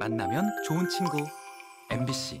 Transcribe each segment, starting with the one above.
만나면 좋은 친구 MBC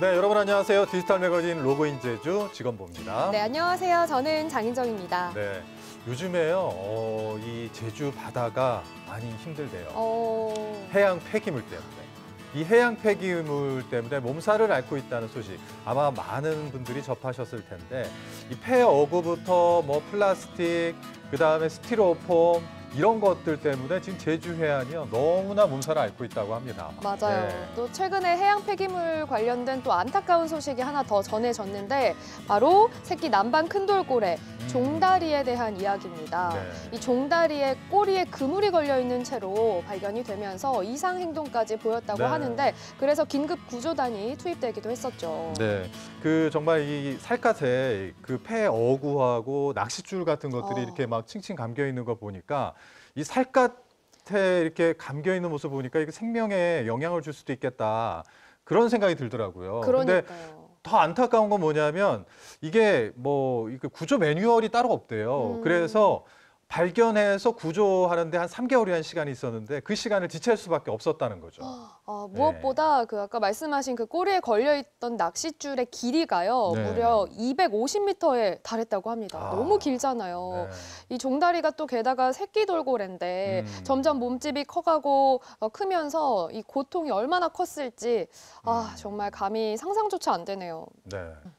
네, 여러분 안녕하세요. 디지털 매거진 로그인 제주 직원보입니다. 네, 안녕하세요. 저는 장인정입니다. 네, 요즘에요, 어, 이 제주 바다가 많이 힘들대요. 어... 해양 폐기물 때문에. 이 해양 폐기물 때문에 몸살을 앓고 있다는 소식 아마 많은 분들이 접하셨을 텐데 이 폐어구부터 뭐 플라스틱 그다음에 스티로폼 이런 것들 때문에 지금 제주 해안이요 너무나 몸살을 앓고 있다고 합니다. 맞아요. 네. 또 최근에 해양 폐기물 관련된 또 안타까운 소식이 하나 더 전해졌는데 바로 새끼 남방 큰돌고래 음. 종다리에 대한 이야기입니다. 네. 이 종다리에 꼬리에 그물이 걸려 있는 채로 발견이 되면서 이상 행동까지 보였다고 네. 하는데 그래서 긴급 구조단이 투입되기도 했었죠. 네, 그 정말 이 살갗에 그 폐 어구하고 낚싯줄 같은 것들이 어. 이렇게 막 칭칭 감겨 있는 거 보니까 이 살갗에 이렇게 감겨 있는 모습 보니까 이게 생명에 영향을 줄 수도 있겠다 그런 생각이 들더라고요. 그러니까요. 더 안타까운 건 뭐냐면 이게 뭐 구조 매뉴얼이 따로 없대요. 음. 그래서 발견해서 구조하는데 한 3개월이라는 시간이 있었는데 그 시간을 지체할 수밖에 없었다는 거죠. 어, 네. 무엇보다 그 아까 말씀하신 그 꼬리에 걸려 있던 낚싯줄의 길이가요 네. 무려 250m에 달했다고 합니다. 아, 너무 길잖아요. 네. 이 종다리가 또 게다가 새끼 돌고래인데 음. 점점 몸집이 커가고 어, 크면서 이 고통이 얼마나 컸을지 아 음. 정말 감히 상상조차 안 되네요. 네.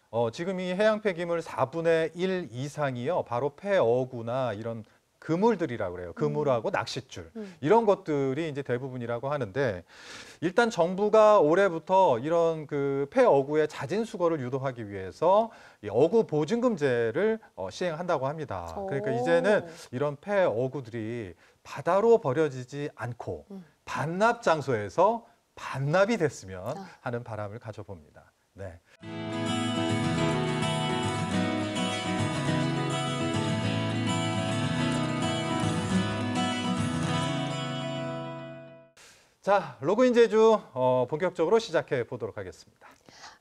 어, 지금 이 해양 폐기물 4분의 1 이상이요. 바로 폐어구나 이런 그물들이라고 그래요. 그물하고 낚싯줄. 음. 이런 것들이 이제 대부분이라고 하는데 일단 정부가 올해부터 이런 그 폐어구의 잦은 수거를 유도하기 위해서 이 어구 보증금제를 어, 시행한다고 합니다. 그러니까 오. 이제는 이런 폐어구들이 바다로 버려지지 않고 음. 반납 장소에서 반납이 됐으면 아. 하는 바람을 가져봅니다. 네. 자, 로그인 제주 어, 본격적으로 시작해 보도록 하겠습니다.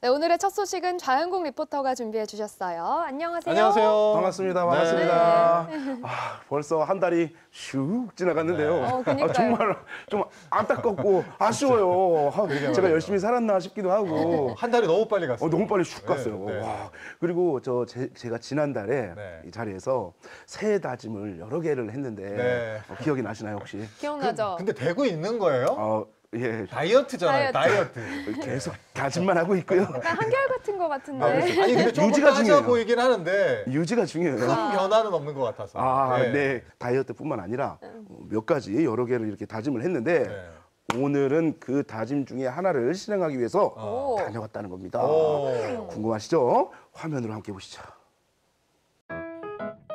네, 오늘의 첫 소식은 좌영국 리포터가 준비해 주셨어요. 안녕하세요. 안녕하세요. 반갑습니다. 네. 반갑습니다. 아, 벌써 한 달이 슉 지나갔는데요. 네. 어. 아, 정말 좀 안타깝고 아쉬워요. 아, 제가. 열심히 살았나 싶기도 하고. 한 달이 너무 빨리 갔어요. 어, 너무 빨리 슉 갔어요. 네, 네. 와. 그리고 저 제, 가 지난달에 네. 이 자리에서 새해 다짐을 여러 개를 했는데 네. 어, 기억이 나시나요 혹시? 기억나죠? 근데 되고 있는 거예요? 어, 예. 다이어트잖아요. 다이어트. 계속 다짐만 하고 있고요. 약간 한결 같은 것 같은데. 아니 근데 조금 유지가 따져 중요해요. 보이긴 하는데 유지가 중요해요. 큰 변화는 없는 것 같아서. 아, 네. 네. 다이어트뿐만 아니라 어, 몇 가지 여러 개를 이렇게 다짐을 했는데 네. 오늘은 그 다짐 중에 하나를 실행하기 위해서 오. 다녀왔다는 겁니다. 오. 궁금하시죠? 화면으로 함께 보시죠.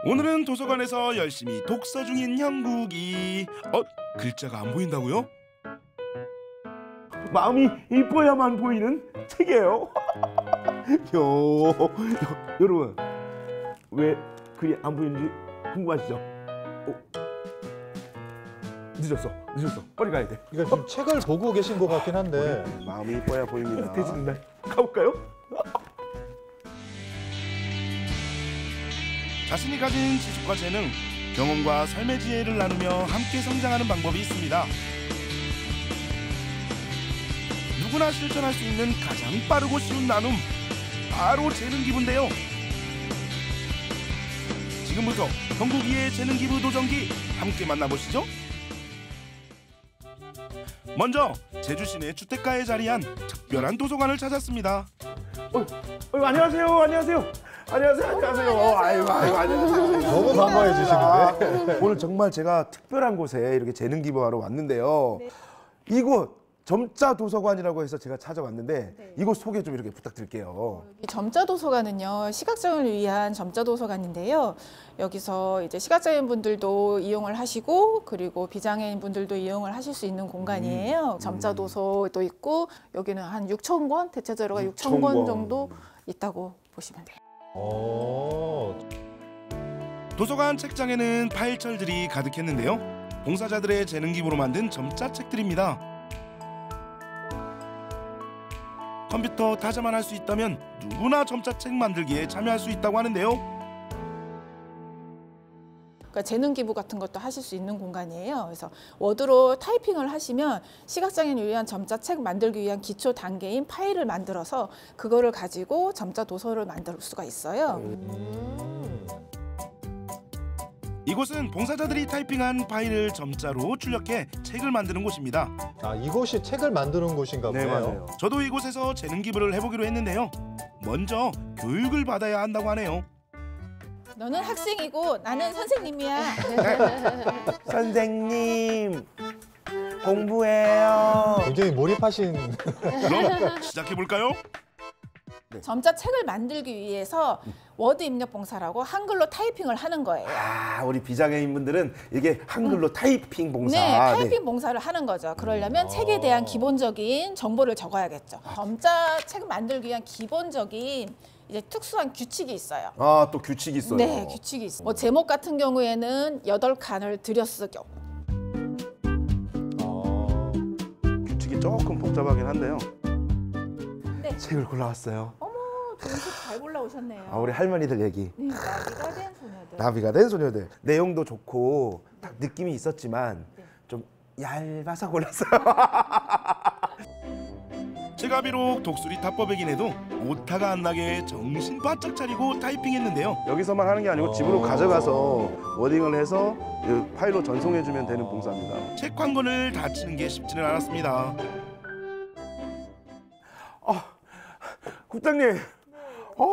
오늘은 도서관에서 열심히 독서 중인 형국이 어 글자가 안 보인다고요? 마음이 이뻐야만 보이는 책이에요. 요, 요, 여러분 왜 글이 안 보이는지 궁금하시죠? 어? 늦었어, 늦었어. 빨리 가야 돼. 이거 지금 책을 보고 계신 것 같긴 한데. 마음이 이뻐야 보입니다. 아. 날 가볼까요? 자신이 가진 지식과 재능, 경험과 삶의 지혜를 나누며 함께 성장하는 방법이 있습니다. 누구나 실천할 수 있는 가장 빠르고 쉬운 나눔, 바로 재능 기부인데요. 지금부터 경국이의 재능 기부 도전기 함께 만나보시죠. 먼저 제주 시내 주택가에 자리한 특별한 도서관을 찾았습니다. 어, 어, 안녕하세요, 안녕하세요, 안녕하세요, 안녕하세요. 어, 아이고, 아이고, 안녕하세요. 너무 반가워해 주시는데. 아, 오늘 정말 제가 특별한 곳에 이렇게 재능 기부하러 왔는데요. 이곳 점자 도서관이라고 해서 제가 찾아왔는데 이곳 소개 좀 이렇게 부탁드릴게요. 이 점자 도서관은요 시각장애인을 위한 점자 도서관인데요 여기서 이제 시각장애인 분들도 이용을 하시고 그리고 비장애인 분들도 이용을 하실 수 있는 공간이에요 점자 도서도 있고 여기는 한 6천 권 대체자료가 6천 권 정도 있다고 보시면 돼요. 오. 도서관 책장에는 파일철들이 가득했는데요. 봉사자들의 재능 기부로 만든 점자 책들입니다. 컴퓨터 타자만 할 수 있다면 누구나 점자 책 만들기에 참여할 수 있다고 하는데요. 그러니까 그러니까 재능 기부 같은 것도 하실 수 있는 공간이에요. 그래서 워드로 타이핑을 하시면 시각장애인을 위한 점자 책 만들기 위한 기초 단계인 파일을 만들어서 그거를 가지고 점자 도서를 만들 수가 있어요. 이곳은 봉사자들이 타이핑한 파일을 점자로 출력해 책을 만드는 곳입니다. 아, 이곳이 책을 만드는 곳인가 네, 보네요. 맞아요. 저도 이곳에서 재능 기부를 해보기로 했는데요. 먼저 교육을 받아야 한다고 하네요. 너는 학생이고 나는 선생님이야. 선생님 공부해요. 굉장히 몰입하신 그럼 시작해 볼까요? 점자 책을 만들기 위해서 워드 입력 봉사라고 한글로 타이핑을 하는 거예요. 아, 우리 비장애인 분들은 이게 한글로 타이핑 봉사. 네, 타이핑 봉사를 하는 거죠. 그러려면 책에 대한 기본적인 정보를 적어야겠죠. 점자 책 만들기 위한 기본적인 이제 특수한 규칙이 있어요. 아, 또 규칙이 있어요. 네, 규칙이 있어요. 뭐 제목 같은 경우에는 여덟 칸을 들여쓰기. 어, 규칙이 조금 복잡하긴 한데요. 네. 책을 골라왔어요. 음식 잘 골라오셨네요. 아, 우리 할머니들 얘기. 네, 나비가 된 소녀들. 나비가 된 소녀들. 내용도 좋고 딱 느낌이 있었지만 네. 좀 얇아서 골랐어요. 제가 비록 독수리 탑법이긴 해도 오타가 안 나게 정신 바짝 차리고 타이핑했는데요. 여기서만 하는 게 아니고 어. 집으로 가져가서 워딩을 해서 그 파일로 전송해주면 되는 봉사입니다. 책 한 권을 다치는 게 쉽지는 않았습니다. 국장님, 어,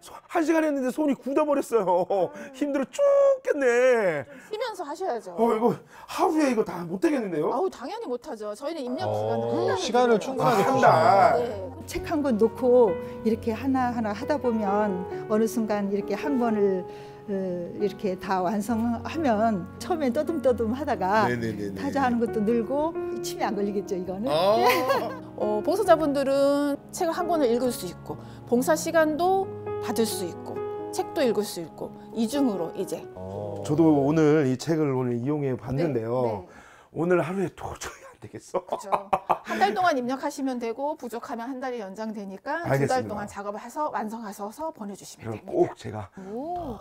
소- 한 시간 했는데 손이 굳어버렸어요. 힘들어 죽겠네. 쉬면서 하셔야죠. 어, 이거 하루에 이거 다 못하겠는데요? 아우 당연히 못하죠. 저희는 입력 어, 기간을 한 달을 시간을. 충분하게 아, 한 주시네요. 달. 네. 책 한 권 놓고 이렇게 하나하나 하다 보면 어느 순간 이렇게 한 권을 어, 이렇게 다 완성하면 처음엔 떠듬떠듬 하다가 네네네. 타자하는 것도 늘고 침이 안 걸리겠죠 이거는. 어, 봉사자분들은 책을 한 권을 읽을 수 있고 봉사 시간도 받을 수 있고 책도 읽을 수 있고 이중으로 이제 어. 저도 오늘 이 책을 오늘 이용해 봤는데요. 네, 오늘 하루에 도저히 안 되겠어. 그렇죠. 한 달 동안 입력하시면 되고 부족하면 한 달이 연장되니까 두 달. 동안 작업을 해서 완성하셔서 보내주시면 됩니다. 꼭 제가 오.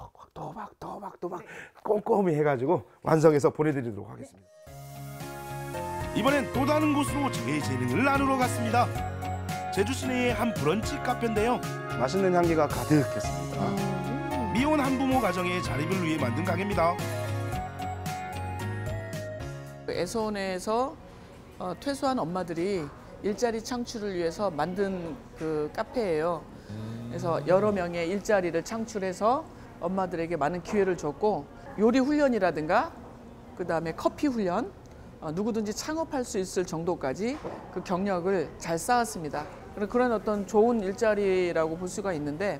또박 또박 또박 꼼꼼히 해가지고 완성해서 보내드리도록 하겠습니다. 이번엔 또 다른 곳으로 제 재능을 나누러 갔습니다. 제주 시내의 한 브런치 카페인데요. 맛있는 향기가 가득했습니다. 음. 미혼 한부모 가정의 자립을 위해 만든 가게입니다. 애소원에서 어, 퇴소한 엄마들이 일자리 창출을 위해서 만든 그 카페예요. 그래서 여러 명의 일자리를 창출해서 엄마들에게 많은 기회를 줬고 요리 훈련이라든가 그 다음에 커피 훈련 어, 누구든지 창업할 수 있을 정도까지 그 경력을 잘 쌓았습니다. 그런- 그런 어떤 좋은 일자리라고 볼 수가 있는데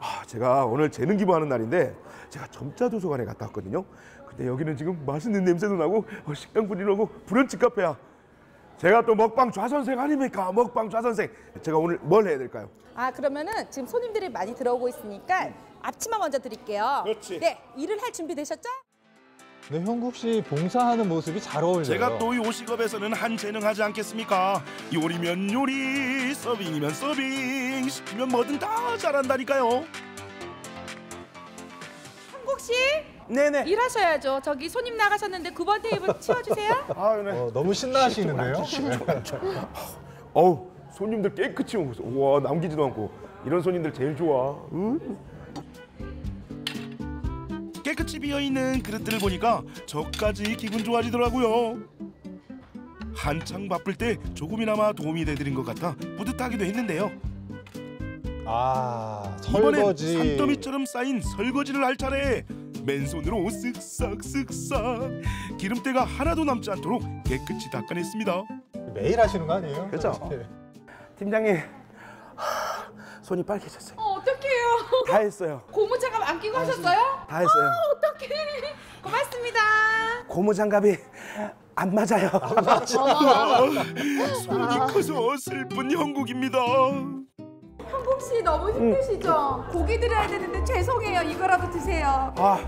아, 제가 오늘 재능 기부하는 날인데 제가 점자 도서관에 갔다 왔거든요. 근데 여기는 지금 맛있는 냄새도 나고 어, 식당 분위기 나고 브런치 카페야. 제가 또 먹방 좌선생 아닙니까? 먹방 좌선생. 제가 오늘 뭘 해야 될까요? 아 그러면은 지금 손님들이 많이 들어오고 있으니까 앞치마 먼저 드릴게요. 그렇지. 네, 일을 할 준비 되셨죠? 근데 형국 씨 봉사하는 모습이 잘 어울려요. 제가 또 요식업에서는 한 재능 하지 않겠습니까? 요리면 요리, 서빙이면 서빙, 시키면 뭐든 다 잘한다니까요. 한국 씨 네네. 일하셔야죠. 저기 손님 나가셨는데 9번 테이블 치워주세요. 아, 네. 어, 너무 신나하시는데요. 어우, 손님들 깨끗이 오고 있어. 우와, 남기지도 않고. 이런 손님들 제일 좋아. 응? 깨끗이 비어있는 그릇들을 보니까 저까지 기분 좋아지더라고요. 한창 바쁠 때 조금이나마 도움이 되드린 것 같아 뿌듯하기도 했는데요. 아 이번엔 설거지. 산더미처럼 쌓인 설거지를 할 차례 맨손으로 쓱싹 쓱싹 기름때가 하나도 남지 않도록 깨끗이 닦아냈습니다. 매일 하시는 거 아니에요? 그죠? 팀장님, 하, 손이 빨개졌어요. 어, 어떡해요. 다 했어요. 고무장갑 안 끼고 하셨어요? 다 했어요. 어떡해. 고맙습니다. 고무장갑이 안 맞아요. 손이 커서 슬픈 형국입니다. 한국 씨 너무 힘드시죠? 고기 드려야 되는데 죄송해요. 이거라도 드세요. 아,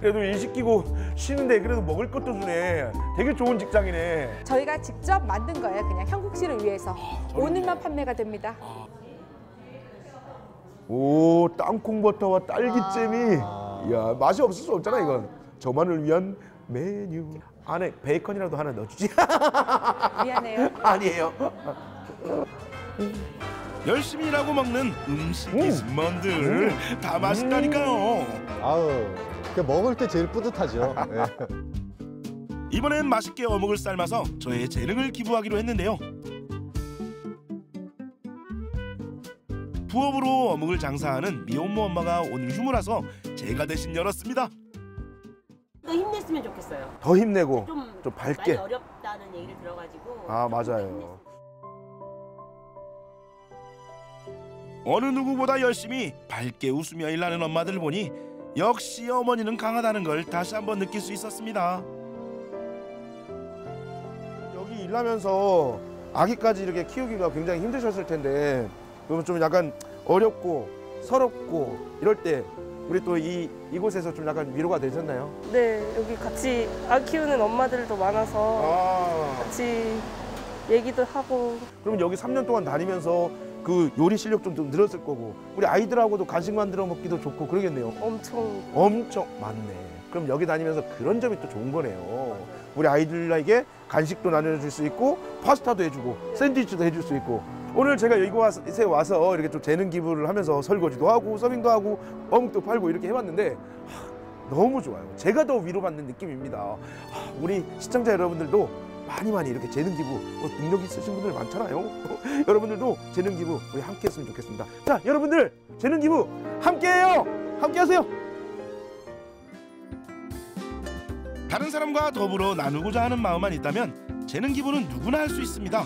그래도 일 시키고 쉬는데 그래도 먹을 것도 주네. 되게 좋은 직장이네. 저희가 직접 만든 거예요. 그냥 한국 씨를 위해서. 오늘만 판매가 됩니다. 오 땅콩버터와 딸기잼이 이야 맛이 없을 수 없잖아 이건 저만을 위한 메뉴 안에 베이컨이라도 하나 넣어주지 미안해요. 아니에요 열심히 일하고 먹는 음식 기습만들 다 맛있다니까요. 아우, 그 먹을 때 제일 뿌듯하죠. 예. 이번엔 맛있게 어묵을 삶아서 저의 재능을 기부하기로 했는데요. 부업으로 어묵을 장사하는 미혼모 엄마가 오늘 휴무라서 제가 대신 열었습니다. 더 힘냈으면 좋겠어요. 더 힘내고 좀, 좀 밝게. 많이 어렵다는 얘기를 들어가지고 아 맞아요 어느 누구보다 열심히 밝게 웃으며 일하는 엄마들을 보니 역시 어머니는 강하다는 걸 다시 한번 느낄 수 있었습니다. 여기 일하면서 아기까지 이렇게 키우기가 굉장히 힘드셨을 텐데 그러면 좀 약간 어렵고 서럽고 이럴 때 우리 또 이 이곳에서 좀 약간 위로가 되셨나요? 네, 여기 같이 아기 키우는 엄마들도 많아서 아 같이 얘기도 하고 그러면 여기 3년 동안 다니면서 그 요리 실력 좀 늘었을 거고 우리 아이들하고도 간식 만들어 먹기도 좋고 그러겠네요. 엄청 엄청 많네. 그럼 여기 다니면서 그런 점이 또 좋은 거네요. 우리 아이들에게 간식도 나눠줄 수 있고 파스타도 해주고 샌드위치도 해줄 수 있고 오늘 제가 여기 와서 와서 이렇게 좀 재능 기부를 하면서 설거지도 하고 서빙도 하고 어묵도 팔고 이렇게 해봤는데 하, 너무 좋아요. 제가 더 위로받는 느낌입니다. 하, 우리 시청자 여러분들도 많이 많이 이렇게 재능 기부 뭐 능력 있으신 분들 많잖아요. 여러분들도 재능 기부 우리 함께 했으면 좋겠습니다. 자, 여러분들 재능 기부 함께 해요. 함께 하세요. 다른 사람과 더불어 나누고자 하는 마음만 있다면 재능 기부는 누구나 할 수 있습니다.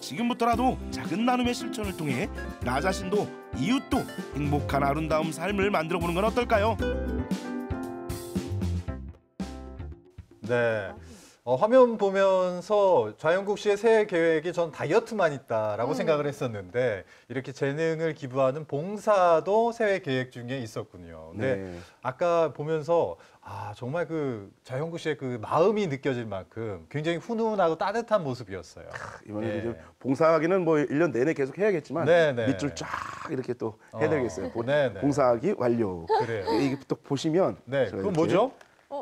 지금부터라도 작은 나눔의 실천을 통해 나 자신도 이웃도 행복한 아름다운 삶을 만들어 보는 건 어떨까요? 네. 어, 화면 보면서 좌영국 씨의 새해 계획이 전 다이어트만 있다라고 음. 생각을 했었는데 이렇게 재능을 기부하는 봉사도 새해 계획 중에 있었군요. 근데 네. 아까 보면서 아 정말 그 좌영국 씨의 그 마음이 느껴질 만큼 굉장히 훈훈하고 따뜻한 모습이었어요. 이번에 예. 이제 봉사하기는 뭐 1년 내내 계속 해야겠지만 네, 네. 밑줄 쫙 이렇게 또 해드리겠어요. 어, 네, 네. 봉사하기 완료. 그래요. 이게 또 보시면 네, 그건 뭐죠?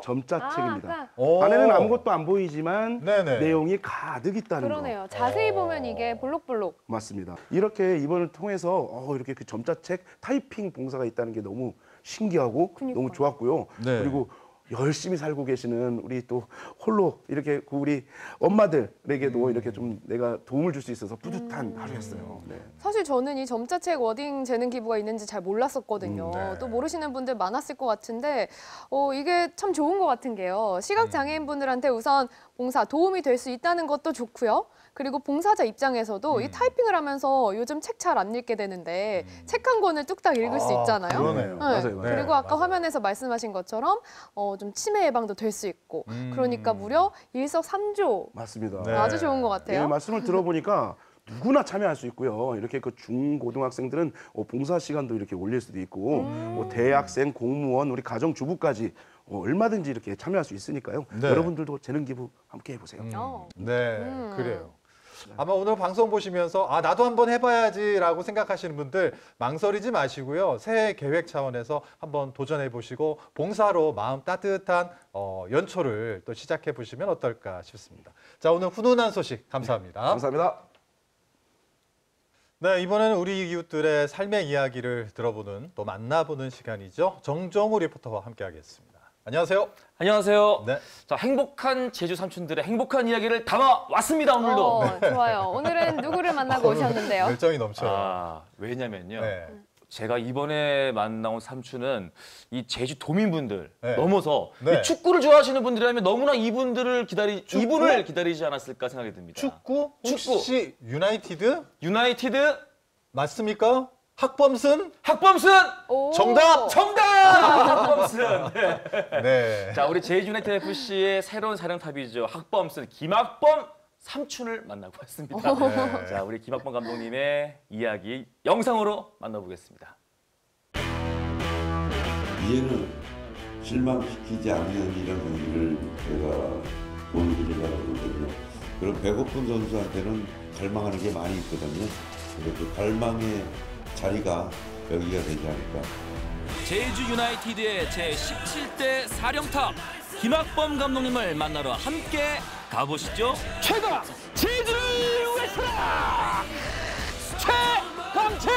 점자 책입니다. 아, 오. 안에는 아무것도 안 보이지만 네네. 내용이 가득 있다는 거. 그러네요. 자세히 보면 이게 볼록볼록. 맞습니다. 이렇게 이번을 통해서 어, 이렇게 그 점자책 타이핑 봉사가 있다는 게 너무 신기하고 그니까요. 너무 좋았고요. 네. 그리고 열심히 살고 계시는 우리 또 홀로 이렇게 그 우리 엄마들에게도 음. 이렇게 좀 내가 도움을 줄 수 있어서 뿌듯한 하루였어요. 네. 사실 저는 이 점자책 워딩 재능 기부가 있는지 잘 몰랐었거든요. 음, 네. 또 모르시는 분들 많았을 것 같은데 어, 이게 참 좋은 것 같은 게요. 시각 장애인 분들한테 우선 봉사 도움이 될 수 있다는 것도 좋고요. 그리고 봉사자 입장에서도 음. 이 타이핑을 하면서 요즘 책 잘 안 읽게 되는데 책한 권을 뚝딱 읽을 수 아, 있잖아요. 그러네요. 네. 맞아요, 맞아요. 그리고 아까 맞아요. 화면에서 말씀하신 것처럼 어, 좀 치매 예방도 될 수 있고 음. 그러니까 무려 일석삼조 맞습니다. 네. 아주 좋은 것 같아요. 예, 말씀을 들어보니까 누구나 참여할 수 있고요. 이렇게 그 중고등학생들은 어, 봉사 시간도 이렇게 올릴 수도 있고, 음. 뭐 대학생, 공무원, 우리 가정주부까지 어, 얼마든지 이렇게 참여할 수 있으니까요. 네. 여러분들도 재능 기부 함께 해보세요. 음. 어. 네, 음. 그래요. 아마 오늘 방송 보시면서 아 나도 한번 해봐야지라고 생각하시는 분들 망설이지 마시고요. 새해 계획 차원에서 한번 도전해 보시고 봉사로 마음 따뜻한 어, 연초를 또 시작해 보시면 어떨까 싶습니다. 자 오늘 훈훈한 소식 감사합니다. 감사합니다. 네 이번에는 우리 이웃들의 삶의 이야기를 들어보는 또 만나보는 시간이죠. 정정우 리포터와 함께하겠습니다. 안녕하세요. 안녕하세요. 네. 자, 행복한 제주 삼촌들의 행복한 이야기를 담아 왔습니다, 오늘도. 어, 좋아요. 오늘은 누구를 만나고 오셨는데요? 열정이 넘쳐요. 아, 왜냐면요. 네. 제가 이번에 만나온 삼촌은 이 제주 도민분들 네. 넘어서 네. 이 축구를 좋아하시는 분들이라면 너무나 이분들을 기다리 축구? 이분을 기다리지 않았을까 생각이 듭니다. 축구? 축구. 혹시 유나이티드 유나이티드 맞습니까? 학범슨? 학범슨 오. 정답! 정답! 학범슨. 네. 네. 자, 우리 제주 유나이티드 FC의 새로운 사령탑이죠. 학범슨 김학범 삼촌을 만나고 왔습니다. 네. 자, 우리 김학범 감독님의 이야기 영상으로 만나보겠습니다. 이해는 실망시키지 않는 이런 경기를 저희가 보여드리려고 그러거든요. 그런 배고픈 선수한테는 갈망하는 게 많이 있거든요. 그래서 그 갈망의 자리가 여기가 되지 않을까. 제주 유나이티드의 제17대 사령탑 김학범 감독님을 만나러 함께 가보시죠. 최강 제주를 위해서라 최강채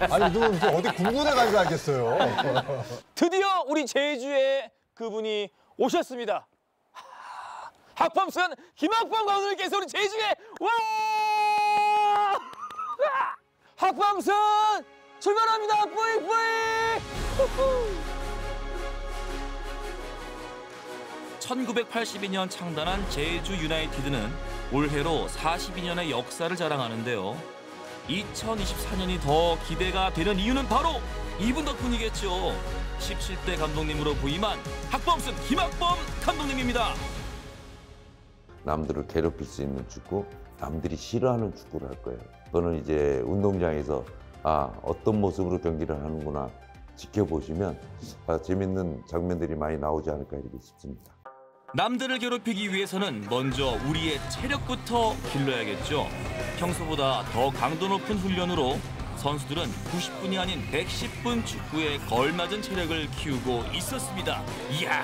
아니 누군 그 어디 군부대 가서 알겠어요. 드디어 우리 제주에 그분이 오셨습니다. 하, 학범순 김학범 감독님께서 우리 제주에 와! 학범순 출발합니다. 뿌이 뿌이. 1982년 창단한 제주 유나이티드는 올해로 42년의 역사를 자랑하는데요. 2024년이 더 기대가 되는 이유는 바로 이분 덕분이겠죠. 17대 감독님으로 부임한 학범순 김학범 감독님입니다. 남들을 괴롭힐 수 있는 축구, 남들이 싫어하는 축구를 할 거예요. 저는 이제 운동장에서 아 어떤 모습으로 경기를 하는구나 지켜보시면 아, 재밌는 장면들이 많이 나오지 않을까 이렇게 싶습니다. 남들을 괴롭히기 위해서는 먼저 우리의 체력부터 길러야겠죠. 평소보다 더 강도 높은 훈련으로 선수들은 90분이 아닌 110분 축구에 걸맞은 체력을 키우고 있었습니다. 이야!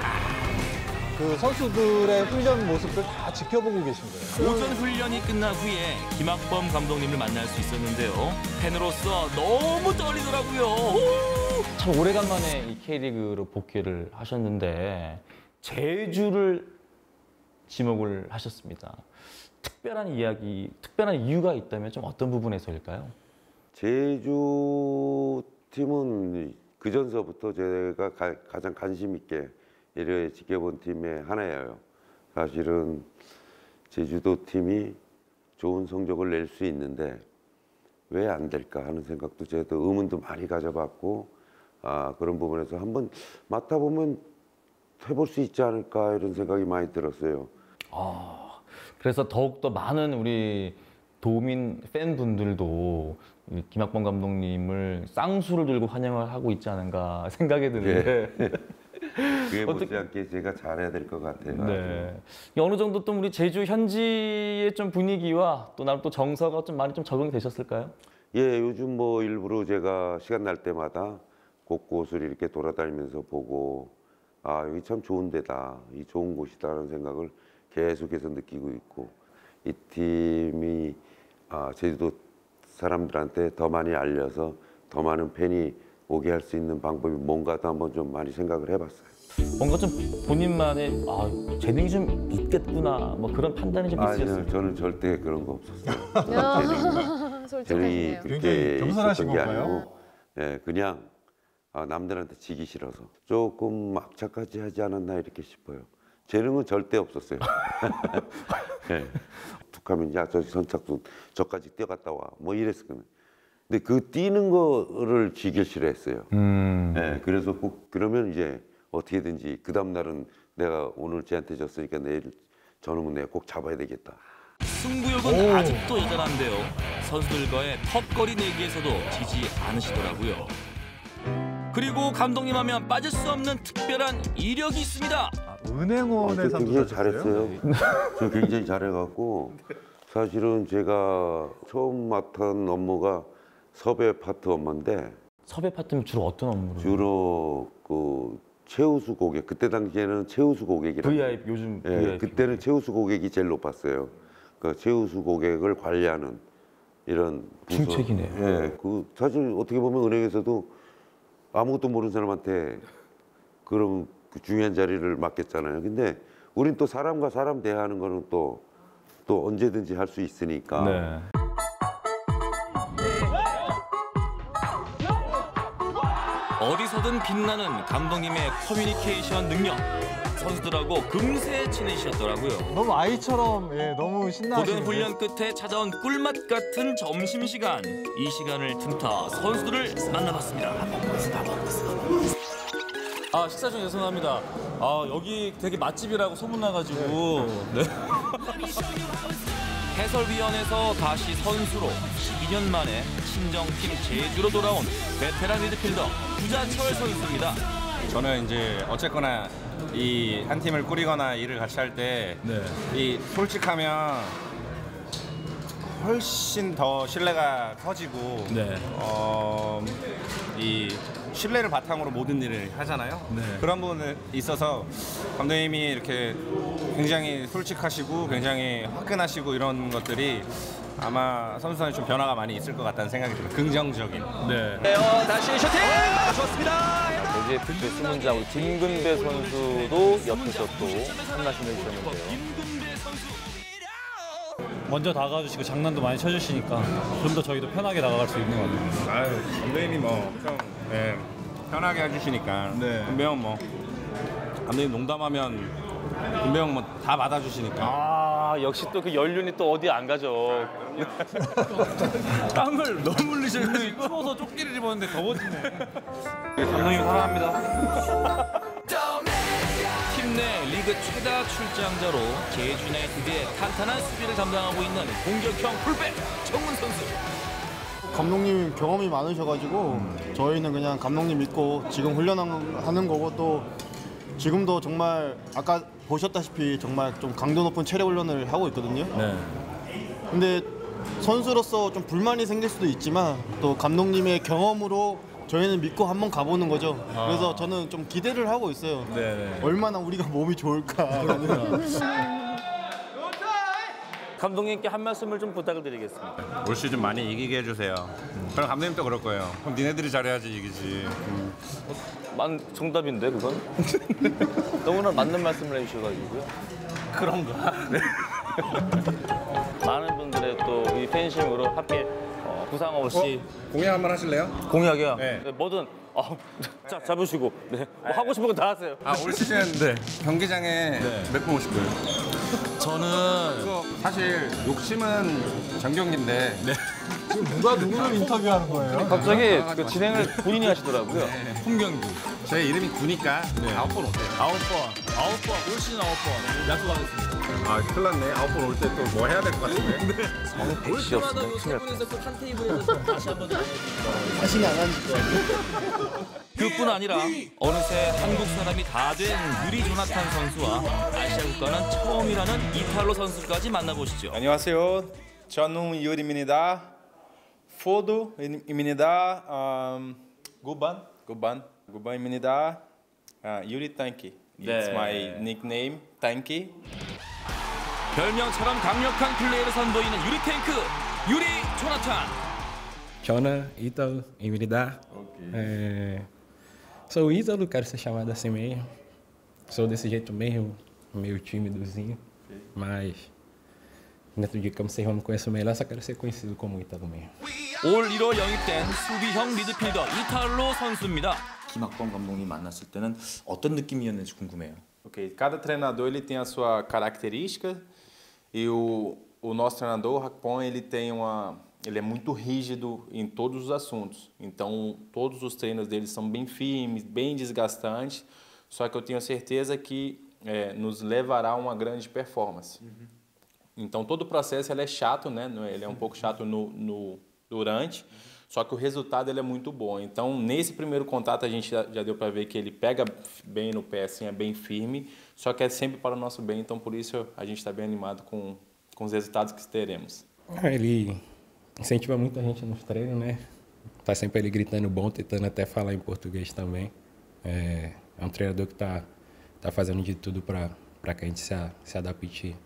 그 선수들의 훈련 모습을 다 지켜보고 계신 거예요. 오전 훈련이 끝난 후에 김학범 감독님을 만날 수 있었는데요. 팬으로서 너무 떨리더라고요. 참 오래간만에 이 K리그로 복귀를 하셨는데 제주를 지목을 하셨습니다. 특별한 이야기, 특별한 이유가 있다면 좀 어떤 부분에서일까요? 제주 팀은 그 전서부터 제가 가, 가장 관심 있게 이래 지켜본 팀의 하나예요. 사실은 제주도 팀이 좋은 성적을 낼 수 있는데 왜 안 될까 하는 생각도 저도 의문도 많이 가져봤고 아, 그런 부분에서 한번 맡아보면 해볼 수 있지 않을까 이런 생각이 많이 들었어요. 아, 그래서 더욱더 많은 우리 도민 팬분들도 이 김학범 감독님을 쌍수를 들고 환영을 하고 있지 않은가 생각이 드는데 그게 어떻게- 못지않게 제가 잘해야 될 것 같아요. 네. 어느 정도 또 우리 제주 현지의 좀 분위기와 또 나름 또 정서가 좀 많이 좀 적응이 되셨을까요? 예, 요즘 뭐 일부러 제가 시간 날 때마다 곳곳을 이렇게 돌아다니면서 보고 아 여기 참 좋은 데다, 이 좋은 곳이다라는 생각을 계속해서 느끼고 있고 이 팀이 아, 제주도 사람들한테 더 많이 알려서 더 많은 팬이 오게 할 수 있는 방법이 뭔가도 한번 좀 많이 생각을 해봤어요. 뭔가 좀 본인만의 아, 재능이 좀 있겠구나 뭐 그런 판단이 좀 있으셨어요? 저는 절대 그런 거 없었어요. 재능이 솔직하시네요. 그렇게 있었던 게? 아니고, 예, 그냥 아, 남들한테 지기 싫어서 조금 막차까지 하지 않았나 이렇게 싶어요. 재능은 절대 없었어요. 예. 툭하면 야, 저 선착순 저까지 뛰어갔다 와. 뭐 이랬었거든요. 근데 그 뛰는 거를 지길 싫어했어요. 음. 예, 그래서 꼭 그러면 이제 어떻게든지 그 다음 날은 내가 오늘 쟤한테 졌으니까 내일 저놈은 내가 꼭 잡아야 되겠다. 승부욕은 아직도 여전한데요. 선수들과의 턱걸이 내기에서도 지지 않으시더라고요. 그리고 감독님 하면 빠질 수 없는 특별한 이력이 있습니다. 은행원에서 저 굉장히 잘했어요. 저 굉장히 잘해갖고 사실은 제가 처음 맡은 업무가 섭외 파트 업무인데 섭외 파트면 주로 어떤 업무를? 주로 그 최우수 고객 그때 당시에는 최우수 고객이라 VIP 요즘 예, VIP. 그때는 최우수 고객이 제일 높았어요. 그 최우수 고객을 관리하는 이런 부서. 중책이네요. 예, 그 사실 어떻게 보면 은행에서도 아무것도 모르는 사람한테 그런 그 중요한 자리를 맡겼잖아요. 근데 우린 또 사람과 사람 대하는 거는 또 또 언제든지 할 수 있으니까. 네. 어디서든 빛나는 감독님의 커뮤니케이션 능력. 선수들하고 금세 친해지셨더라고요. 너무 아이처럼 예, 너무 신나시는데. 고된 훈련 끝에 찾아온 꿀맛 같은 점심 시간. 이 시간을 틈타 선수들을 만나봤습니다. 아 식사 중 죄송합니다. 아 여기 되게 맛집이라고 소문나가지고. 네. 해설위원에서 다시 선수로 12년 만에 친정팀 제주로 돌아온 베테랑 미드필더 구자철 선수입니다. 저는 이제 어쨌거나 이 한 팀을 꾸리거나 일을 같이 할 때이 솔직하면 훨씬 더 신뢰가 커지고 어, 이 신뢰를 바탕으로 모든 일을 하잖아요. 그런 부분에 있어서 감독님이 이렇게 굉장히 솔직하시고 굉장히 화끈하시고 이런 것들이 아마 선수단에 좀 변화가 많이 있을 것 같다는 생각이 들어요. 긍정적인. 네. 다시 슈팅! 좋습니다. LGF 때 수문자 우리 김근배 선수도 옆에서 또 한마심을 해주셨는데요. 먼저 다가와주시고 장난도 많이 쳐주시니까 좀 더 저희도 편하게 나가갈 수 있는 것 같아요. 아유, 감독님이 뭐 좀, 예, 편하게 해주시니까. 네. 금배형 뭐 감독님 농담하면 금배형 뭐 다 받아주시니까. 아 역시 또 그 연륜이 또 어디 안 가죠. 땀을 너무 흘리셔. 추워서 조끼를 입었는데 더워지네. 감독님 사랑합니다. 팀 내 리그 최다 출장자로 제주 유나이티드의 탄탄한 수비를 담당하고 있는 공격형 풀백 정훈 선수. 감독님 경험이 많으셔가지고 저희는 그냥 감독님 믿고 지금 훈련하는 거고 또 지금도 정말 아까 보셨다시피 정말 좀 강도 높은 체력 훈련을 하고 있거든요. 근데 선수로서 좀 불만이 생길 수도 있지만 또 감독님의 경험으로 저희는 믿고 한번 가보는 거죠. 아. 그래서 저는 좀 기대를 하고 있어요. 네네. 얼마나 우리가 몸이 좋을까. 감독님께 한 말씀을 좀 부탁을 드리겠습니다. 올 시즌 많이 이기게 해주세요. 그럼 감독님도 그럴 거예요. 그럼 니네들이 잘해야지 이기지. 만 정답인데 그건 너무나 맞는 말씀을 해주셔가지고요. 그런가? 네. 많은 분들의 또 이 팬심으로 함께 어, 부상 없이 공약 한번 하실래요? 공약이요. 네. 네, 뭐든 어, 자 잡으시고 네. 뭐 하고 싶은 거 다 하세요. 아, 올 시즌 네. 경기장에 몇분 오실 거예요? 저는 사실 욕심은 정경인데 지금 누가 누구를 인터뷰하는 거예요? 갑자기 그 진행을 본인이 하시더라고요. 홍경구. 제 이름이 구니까 아홉 번 오세요. 아홉 번, 아홉 번, 올 시즌 아홉 번 약속하겠습니다. 아, 큰일 났네. 아홉 번 올 때 또 뭐 해야 될 것 같은데. 성우 백씨 없으면 큰일 날 분에서 그한 테이블에서 다시 한번 자신이 안 앉을 거예요. 그뿐 아니라 어느새 한국 사람이 다 된 유리 조나탄 선수와 아시아 국가는 처음이라는 이탈로 선수까지 만나보시죠. 안녕하세요. 저는 유리입니다. 포도입니다. 음, 구반, 구반, 구반입니다. 아, 유리 탱키. It's 네. my nickname, 탱키. 별명처럼 강력한 플레이를 선보이는 유리 탱크 유리 조나탄. Chona, Ítalo, Imridá. É, sou o Ítalo, quero ser chamado assim mesmo. Sou desse jeito meio, meio tímidozinho, mas dentro de campo vocês vão me conhecer melhor, só quero ser conhecido como Ítalo mesmo. 올 1월 영입된 수비형 미드필더 이탈로 선수입니다. 김학범 감독님 만났을 때는 어떤 느낌이었는지 궁금해요. Ok, cada treinador ele tem a sua característica e o, o nosso treinador, o Rakpon, ele tem uma ele é muito rígido em todos os assuntos. Então, todos os treinos dele são bem firmes, bem desgastantes. Só que eu tenho certeza que eh, nos levará a uma grande performance. Então, todo o processo ele é chato, né? Não é- Ele é um pouco chato no, no durante. Só que o resultado ele é muito bom. Então, nesse primeiro contato, a gente já, já deu para ver que ele pega bem no pé, assim, é bem firme. Só que é sempre para o nosso bem. Então, por isso, a gente está bem animado com, com os resultados que teremos. Ah, Ele incentiva muita gente nos treinos, né? Tá sempre ele gritando bom, tentando até falar em português também. É, é um treinador que tá, tá fazendo de tudo para que a gente se, se adapte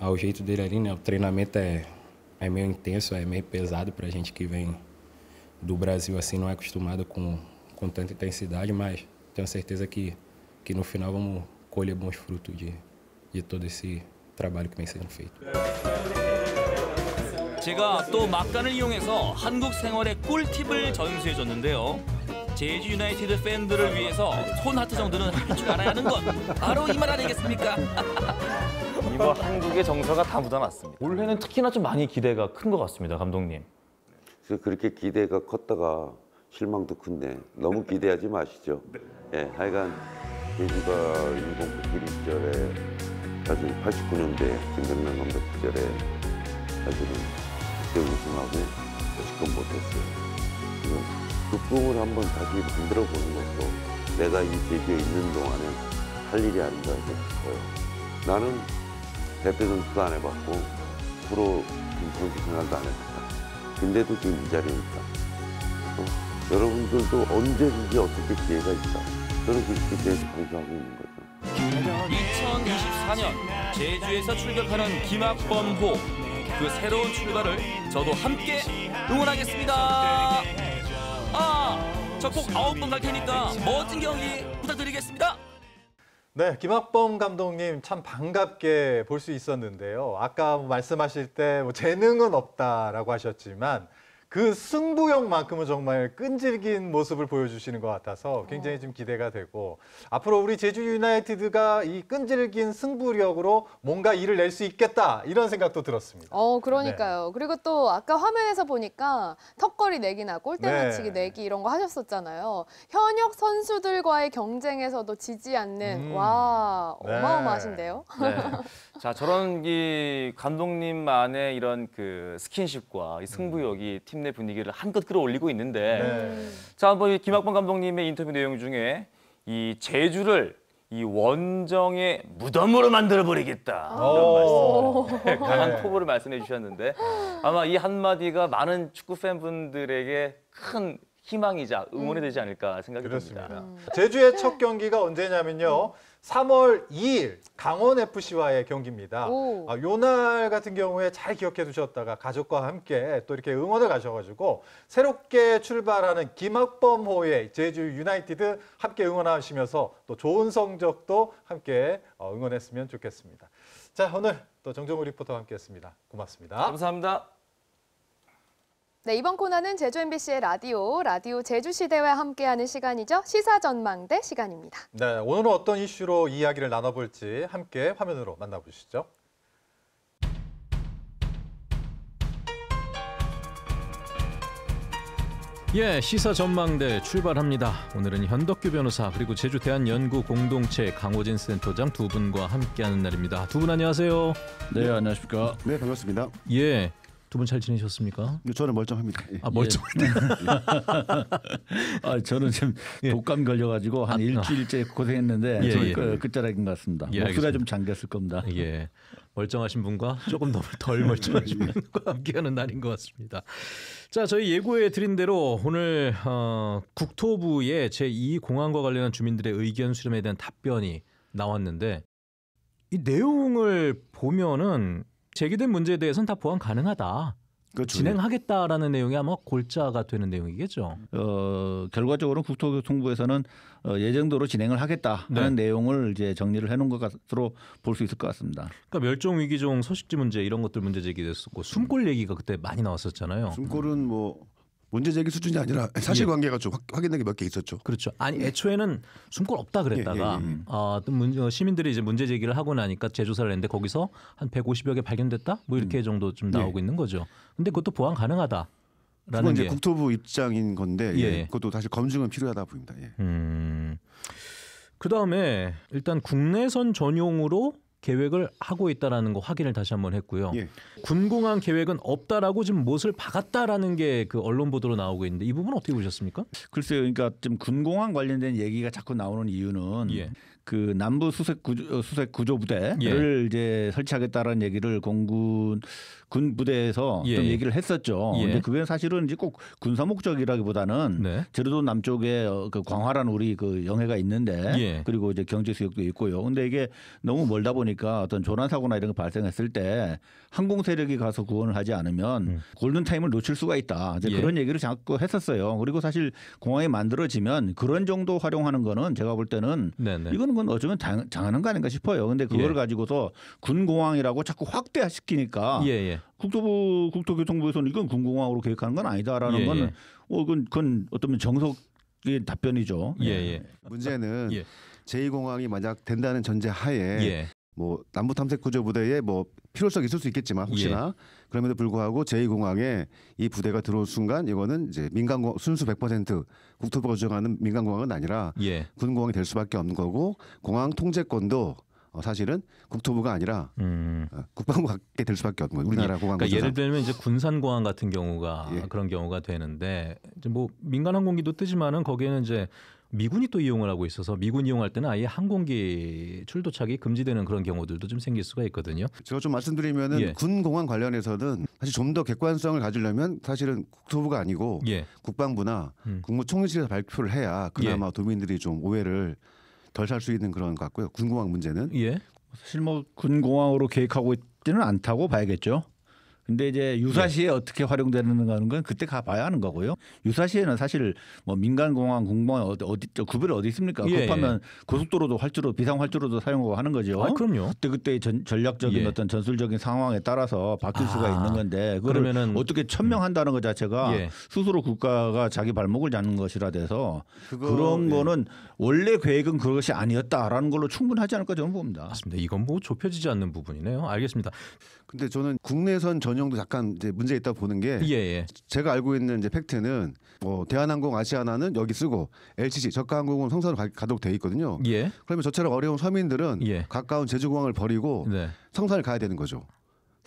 ao jeito dele ali, né? O treinamento é, é meio intenso, é meio pesado pra gente que vem do Brasil assim, não é acostumado com, com tanta intensidade, mas tenho certeza que, que no final vamos colher bons frutos de, de todo esse trabalho que vem sendo feito. 제가 또 막간을 이용해서 한국 생활의 꿀팁을 전수해줬는데요. 제주 유나이티드 팬들을 위해서 손 하트 정도는 할 줄 알아야 하는 것 바로 이 말 아니겠습니까? 이번 한국의 정서가 다 묻어났습니다. 올해는 특히나 좀 많이 기대가 큰 것 같습니다, 감독님. 그래서 그렇게 기대가 컸다가 실망도 큰데 너무 기대하지 마시죠. 예, 하여간 제주가 1097 시절에 사실 89년대 김병남 감독 시절에 사실은 그때 우승하고 지금 못했어요. 그 꿈을 한번 다시 만들어 보는 것도 내가 이 제주에 있는 동안에 할 일이 아닌가 싶어요. 나는 대표 선수도 안 해봤고 프로 정치 생활도 안 했다. 근데도 지금 이 자리에 있다. 어? 여러분들도 언제든지 어떻게 기회가 있다. 저는 그렇게 대해서 강조하고 있는 거죠. 2024년 제주에서 출격하는 김학범호 그 새로운 출발을 저도 함께 응원하겠습니다. 아, 저꼭 아홉 번 갈 테니까 멋진 경기 부탁드리겠습니다. 네, 김학범 감독님 참 반갑게 볼 수 있었는데요. 아까 말씀하실 때 뭐 재능은 없다라고 하셨지만 그 승부욕만큼은 정말 끈질긴 모습을 보여주시는 것 같아서 굉장히 좀 기대가 되고 앞으로 우리 제주 유나이티드가 이 끈질긴 승부력으로 뭔가 일을 낼 수 있겠다 이런 생각도 들었습니다. 어, 그러니까요. 그리고 또 아까 화면에서 보니까 턱걸이 내기나 골대 네. 맞히기 내기 이런 거 하셨었잖아요. 현역 선수들과의 경쟁에서도 지지 않는 음. 와 네. 어마어마하신데요. 네. 자 저런 이 감독님만의 이런 그 스킨십과 이 승부욕이 팀 내 분위기를 한껏 끌어올리고 있는데 네. 자 한번 이 김학범 감독님의 인터뷰 내용 중에 이 제주를 이 원정의 무덤으로 만들어 버리겠다 오. 이런 말씀 강한 네. 포부를 말씀해 주셨는데 아마 이 한마디가 많은 축구 팬분들에게 큰 희망이자 응원이 되지 않을까 생각이 듭니다. 제주의 첫 경기가 언제냐면요. 3월 2일 강원 FC와의 경기입니다. 오. 아, 요날 같은 경우에 잘 기억해 두셨다가 가족과 함께 또 이렇게 응원을 가셔가지고 새롭게 출발하는 김학범호의 제주 유나이티드 함께 응원하시면서 또 좋은 성적도 함께 어, 응원했으면 좋겠습니다. 자 오늘 또 정정우 리포터와 함께했습니다. 고맙습니다. 감사합니다. 네, 이번 코너는 제주 MBC의 라디오, 라디오 제주시대와 함께하는 시간이죠. 시사전망대 시간입니다. 네, 오늘은 어떤 이슈로 이야기를 나눠볼지 함께 화면으로 만나보시죠. 예, 시사 전망대 출발합니다. 오늘은 현덕규 변호사 그리고 제주 대한연구 공동체 강호진 센터장 두 분과 함께하는 날입니다. 두 분 안녕하세요. 네, 안녕하십니까. 네, 반갑습니다. 예, 두 분 잘 지내셨습니까? 저는 멀쩡합니다. 아, 멀쩡하다. 아, 저는 지금 독감 걸려가지고 한 아, 일주일째 고생했는데 예, 좀 예. 그, 끝자락인 것 같습니다. 예, 목소리가 좀. 잠겼을 겁니다. 예, 멀쩡하신 분과 조금 더 덜 멀쩡하신 분과 함께하는 날인 것 같습니다. 자, 저희 예고해 드린 대로 오늘 어, 국토부의 제2 공항과 관련한 주민들의 의견 수렴에 대한 답변이 나왔는데 이 내용을 보면은 제기된 문제에 대해서는 다 보완 가능하다. 그렇죠. 진행하겠다라는 내용이 아마 골자가 되는 내용이겠죠. 어, 결과적으로 국토교통부에서는 어, 예정대로 진행을 하겠다 하는 네. 내용을 이제 정리를 해놓은 것으로 볼 수 있을 것 같습니다. 그러니까 멸종 위기종 서식지 문제 이런 것들 문제 제기됐었고 숨골 얘기가 그때 많이 나왔었잖아요. 숨골은 뭐 문제 제기 수준이 아니라 사실관계가 좀 확- 확인된 게 몇 개 있었죠. 그렇죠. 아니 애초에는 숨골 없다 그랬다가 예, 예, 예. 문- 어, 시민들이 이제 문제 제기를 하고 나니까 재조사를 했는데 거기서 한 150여 개 발견됐다 뭐 이렇게 정도 좀 나오고 있는 거죠. 근데 그것도 보완 가능하다. 그건 라는 이제 게 국토부 입장인 건데 예, 예. 그것도 사실 검증은 필요하다 보입니다. 예. 음. 그 다음에 일단 국내선 전용으로 계획을 하고 있다라는 거 확인을 다시 한번 했고요. 예. 군공항 계획은 없다라고 지금 못을 박았다라는 게 그 언론 보도로 나오고 있는데 이 부분 은 어떻게 보셨습니까? 글쎄요, 그러니까 지금 군공항 관련된 얘기가 자꾸 나오는 이유는 예. 그 남부 수색 구조, 어, 수색 구조 부대를 이제 설치하겠다라는 얘기를 공군 군 부대에서 예, 좀 예. 얘기를 했었죠. 예. 근데 그게 사실은 이제 꼭 군사 목적이라기보다는 네. 제주도 남쪽에 어, 그 광활한 우리 그 영해가 있는데 예. 그리고 이제 경제 수역도 있고요. 근데 이게 너무 멀다 보니까 어떤 조난 사고나 이런 거 발생했을 때 항공 세력이 가서 구원을 하지 않으면 골든 타임을 놓칠 수가 있다. 이제 음. 예. 그런 얘기를 자꾸 했었어요. 그리고 사실 공항이 만들어지면 그런 정도 활용하는 거는 제가 볼 때는 네네. 이거는 건 어쩌면 당, 당하는 거 아닌가 싶어요. 근데 그걸 예. 가지고서 군공항이라고 자꾸 확대시키니까 예, 예. 국토부 국토교통부에서는 이건 군공항으로 계획하는 건 아니다라는 예, 건 예. 어, 그건, 그건 어떤 정석의 답변이죠. 예, 예. 문제는 예. 제2공항이 만약 된다는 전제 하에 예. 뭐 남부 탐색 구조 부대에 뭐 필요성이 있을 수 있겠지만 혹시나 그럼에도 불구하고 제2공항에 이 부대가 들어올 순간 이거는 이제 민간공 순수 100% 국토부가 주장하는 민간 공항은 아니라 예. 군 공항이 될 수밖에 없는 거고 공항 통제권도 어, 사실은 국토부가 아니라 어, 국방부 갖게 될 수밖에 없는 거예요. 우리나라 예. 공항 그러니까. 예를 들면 이제 군산 공항 같은 경우가 예. 그런 경우가 되는데 이제 뭐 민간 항공기도 뜨지만은 거기에는 이제 미군이 또 이용을 하고 있어서 미군 이용할 때는 아예 항공기 출도착이 금지되는 그런 경우들도 좀 생길 수가 있거든요. 제가 좀 말씀드리면은 예. 군 공항 관련해서는 사실 좀 더 객관성을 가지려면 사실은 국토부가 아니고 예. 국방부나 음. 국무총리실에서 발표를 해야 그나마 도민들이 좀 오해를 덜 살 수 있는 그런 것 같고요. 군 공항 문제는 예. 사실 뭐 군 공항으로 계획하고 있지는 않다고 봐야겠죠. 근데 이제 유사시에 어떻게 활용되는가는 건 그때 가봐야 하는 거고요. 유사시에는 사실 뭐 민간 공항, 공공항 어디 어디 저 구별이 어디 있습니까? 예, 급하면 고속도로도 활주로 비상 활주로도 사용하고 하는 거죠. 아, 그럼요. 그때 그때 전, 전략적인 예. 어떤 전술적인 상황에 따라서 바뀔 수가 아, 있는 건데 그러면은- 어떻게 천명한다는 것 자체가 예. 스스로 국가가 자기 발목을 잡는 것이라 돼서 그거- 그런 예. 거는 원래 계획은 그것이 아니었다라는 걸로 충분하지 않을까 저는 봅니다. 맞습니다. 이건 뭐 좁혀지지 않는 부분이네요. 알겠습니다. 근데 저는 국내선 전 용도 약간 이제 문제 있다 고 보는 게 예, 예. 제가 알고 있는 이제 팩트는 뭐 대한항공, 아시아나는 여기 쓰고 LCC 저가항공은 성선으로 가- 가도록 돼 있거든요. 예. 그러면 저처럼 어려운 서민들은 예. 가까운 제주공항을 버리고 네. 성산을 가야 되는 거죠.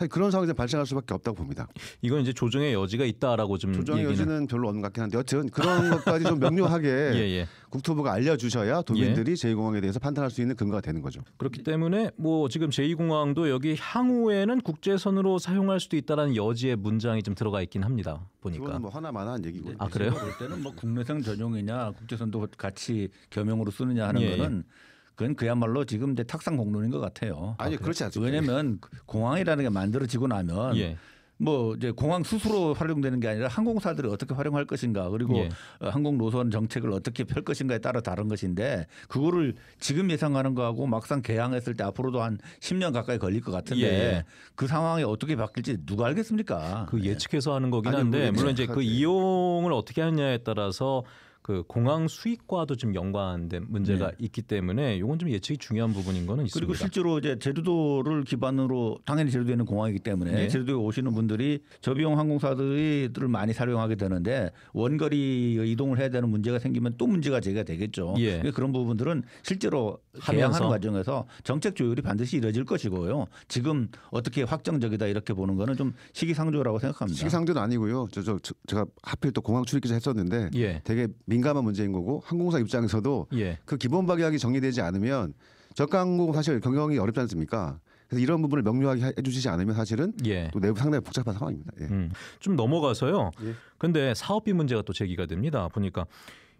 사실 그런 상황이 발생할 수밖에 없다고 봅니다. 이건 이제 조정의 여지가 있다라고 좀 조정의 얘기는 여지는 별로 없는 것 같긴 한데 여튼 그런 것까지 좀 명료하게 예, 예. 국토부가 알려주셔야 도민들이 제2공항에 대해서 판단할 수 있는 근거가 되는 거죠. 그렇기 때문에 뭐 지금 제2공항도 여기 향후에는 국제선으로 사용할 수도 있다라는 여지의 문장이 좀 들어가 있긴 합니다. 보니까. 뭐 하나만한 얘기고. 아 그래요? 볼 때는 뭐 국내선 전용이냐 국제선도 같이 겸용으로 쓰느냐 하는 예, 예. 거는 그건 그야말로 지금 이제 탁상 공론인 것 같아요. 아니, 그렇지 않습니다. 왜냐하면 공항이라는 게 만들어지고 나면 예. 뭐 이제 공항 스스로 활용되는 게 아니라 항공사들이 어떻게 활용할 것인가 그리고 예. 어, 항공 노선 정책을 어떻게 펼 것인가에 따라 다른 것인데 그거를 지금 예상하는 거하고 막상 개항했을 때 앞으로도 한 10년 가까이 걸릴 것 같은데 예. 그 상황이 어떻게 바뀔지 누가 알겠습니까? 그 예측해서 하는 거긴 아니, 한데 물론 물론 이제 그. 이용을 어떻게 하느냐에 따라서 그 공항 수익과도 좀 연관된 문제가 네. 있기 때문에 이건 좀 예측이 중요한 부분인 거는 있습니다. 그리고 실제로 이제 제주도를 기반으로 당연히 제주도에 있는 공항이기 때문에 예. 제주도에 오시는 분들이 저비용 항공사들을 많이 사용하게 되는데 원거리 이동을 해야 되는 문제가 생기면 또 문제가 제기가 되겠죠. 예. 그런 부분들은 실제로. 개항하는 과정에서 정책 조율이 반드시 이루어질 것이고요. 지금 어떻게 확정적이다 이렇게 보는 거는 좀 시기상조라고 생각합니다. 시기상조는 아니고요. 저, 저, 저- 제가 하필 또 공항 출입 기자 했었는데 예. 되게 민감한 문제인 거고 항공사 입장에서도 예. 그 기본 방향이 정리되지 않으면 저가 항공 사실 경영이 어렵지 않습니까? 그래서 이런 부분을 명료하게 해- 해주시지 않으면 사실은 예. 또 내부 상당히 복잡한 상황입니다. 예. 음, 좀 넘어가서요. 예. 근데 사업비 문제가 또 제기가 됩니다. 보니까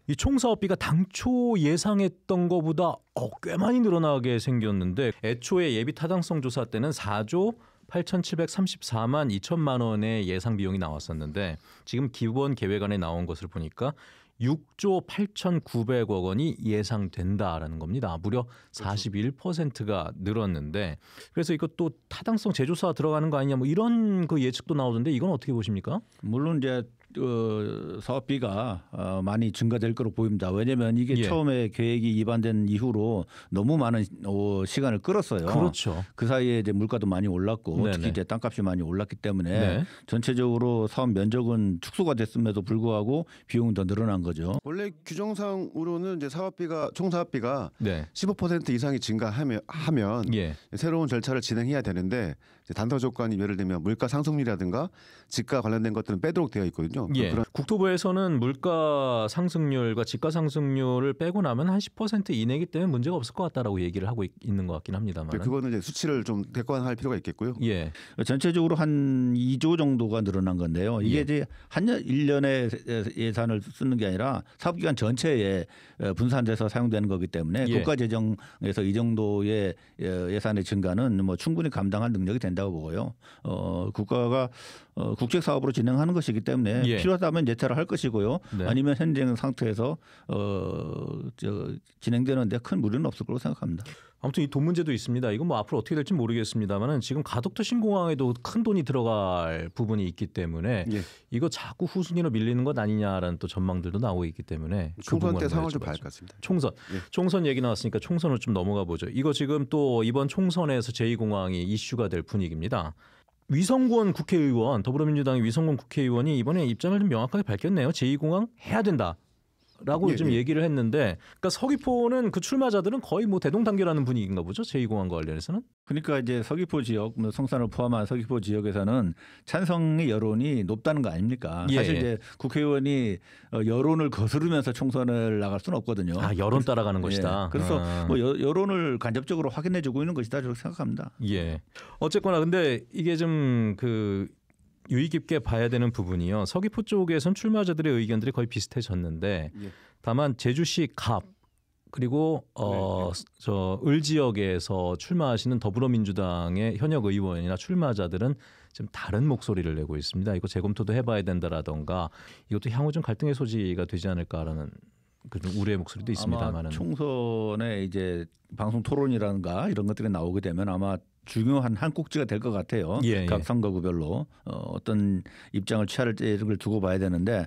이 총사업비가 당초 예상했던 것보다 어, 꽤 많이 늘어나게 생겼는데 애초에 예비 타당성 조사 때는 4조 8,734만 2천만 원의 예상 비용이 나왔었는데 지금 기본 계획안에 나온 것을 보니까 6조 8,900억 원이 예상된다라는 겁니다. 무려 41%가 늘었는데 그래서 이것도 타당성 재조사 들어가는 거 아니냐 뭐 이런 그 예측도 나오던데 이건 어떻게 보십니까? 물론 이제 어, 사업비가 어, 많이 증가될 거로 보입니다. 왜냐하면 이게 예. 처음에 계획이 입안된 이후로 너무 많은 어, 시간을 끌었어요. 그렇죠. 그 사이에 이제 물가도 많이 올랐고 네네. 특히 이제 땅값이 많이 올랐기 때문에 네. 전체적으로 사업 면적은 축소가 됐음에도 불구하고 비용은 더 늘어난 거죠. 원래 규정상으로는 이제 사업비가 총 사업비가 네. 15% 이상이 증가하면 하면 예. 새로운 절차를 진행해야 되는데 단서 조건이 예를 들면 물가 상승률이라든가 집가 관련된 것들은 빼도록 되어 있거든요. 예. 그런 국토부에서는 물가 상승률과 집가 상승률을 빼고 나면 한 10% 이내이기 때문에 문제가 없을 것 같다라고 얘기를 하고 있, 는것 같긴 합니다만. 그거는 이제 수치를 좀 객관화할 필요가 있겠고요. 예. 전체적으로 한 2조 정도가 늘어난 건데요. 이게 예. 이제 한년 1년의 예산을 쓰는 게 아니라 사업 기간 전체에 어, 분산돼서 사용되는 거기 때문에 예. 국가 재정에서 이 정도의 어, 예산의 증가는 뭐 충분히 감당할 능력이 된다 고 보고요. 어, 국가가 어, 국책 사업으로 진행하는 것이기 때문에 예. 필요하다면 예찰을 할 것이고요. 네. 아니면 현재 상태에서 어, 저, 진행되는데 큰 무리는 없을 거로 생각합니다. 아무튼 이 돈 문제도 있습니다. 이건 뭐 앞으로 어떻게 될지 모르겠습니다만은 지금 가덕도 신공항에도 큰 돈이 들어갈 부분이 있기 때문에 예. 이거 자꾸 후순위로 밀리는 것 아니냐라는 또 전망들도 나오고 있기 때문에 그 총선 때 부분을 상황을 좀. 봐야 할 것 같습니다. 총선. 예. 총선 얘기 나왔으니까 총선을 좀 넘어가 보죠. 이거 지금 또 이번 총선에서 제2공항이 이슈가 될 분위기입니다. 위성권 국회의원 더불어민주당의 위성권 국회의원이 이번에 입장을 좀 명확하게 밝혔네요. 제2공항 해야 된다. 라고 예, 좀 예. 얘기를 했는데 그러니까 서귀포는 그 출마자들은 거의 뭐 대동단계라는 분위기인가 보죠 제2공항과 관련해서는 그러니까 이제 서귀포 지역, 뭐 성산을 포함한 서귀포 지역에서는 찬성의 여론이 높다는 거 아닙니까? 예, 사실 예. 이제 국회의원이 어, 여론을 거스르면서 총선을 나갈 수는 없거든요. 아 여론 따라가는 것이다. 예, 그래서 아. 뭐 여, 여론을 간접적으로 확인해 주고 있는 것이다 저렇게 생각합니다. 예. 어쨌거나 근데 이게 좀그 유의 깊게 봐야 되는 부분이요. 서귀포 쪽에선 출마자들의 의견들이 거의 비슷해졌는데 예. 다만 제주시 갑 그리고 어저 을 지역에서 출마하시는 더불어민주당의 현역 의원이나 출마자들은 좀 다른 목소리를 내고 있습니다. 이거 재검토도 해봐야 된다라던가 이것도 향후 좀 갈등의 소지가 되지 않을까라는 그좀 우려의 목소리도 아마 있습니다만은 총선에 이제 방송 토론이라든가 이런 것들이 나오게 되면 아마 중요한 한 꼭지가 될 것 같아요. 예, 각 예. 선거구별로 어, 어떤 입장을 취할지를 두고 봐야 되는데